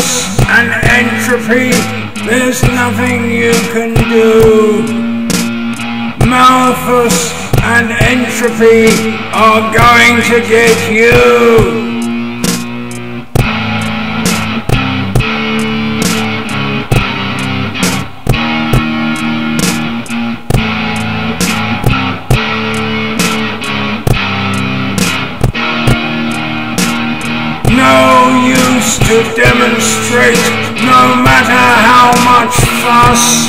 chaos and entropy, there's nothing you can do. Malthus and entropy are going to get you. to demonstrate no matter how much fuss.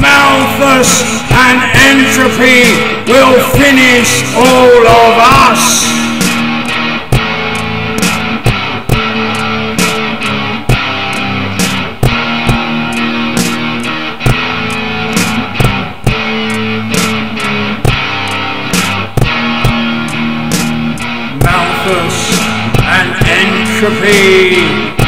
Malthus and entropy will finish all of us. Malthus entropy.